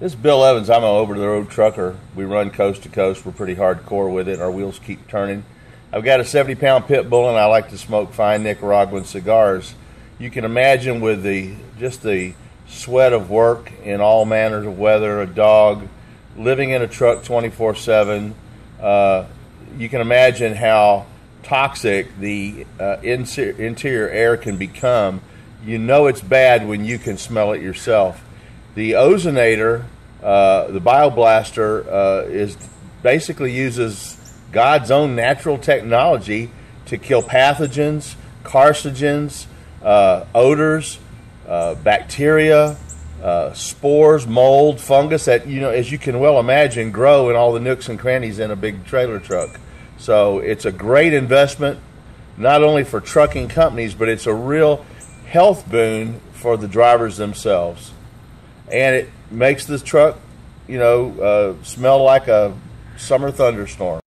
This is Bill Evans. I'm an over the road trucker. We run coast to coast. We're pretty hardcore with it. Our wheels keep turning. I've got a 70 pound pit bull and I like to smoke fine Nicaraguan cigars. You can imagine with the just the sweat of work in all manners of weather, a dog, living in a truck 24 uh, 7. You can imagine how toxic the uh, interior air can become. You know it's bad when you can smell it yourself. The ozonator, uh, the bioblaster, uh, is basically uses God's own natural technology to kill pathogens, carcinogens, uh, odors, uh, bacteria, uh, spores, mold, fungus that you know, as you can well imagine, grow in all the nooks and crannies in a big trailer truck. So it's a great investment, not only for trucking companies, but it's a real health boon for the drivers themselves and it makes this truck, you know, uh, smell like a summer thunderstorm.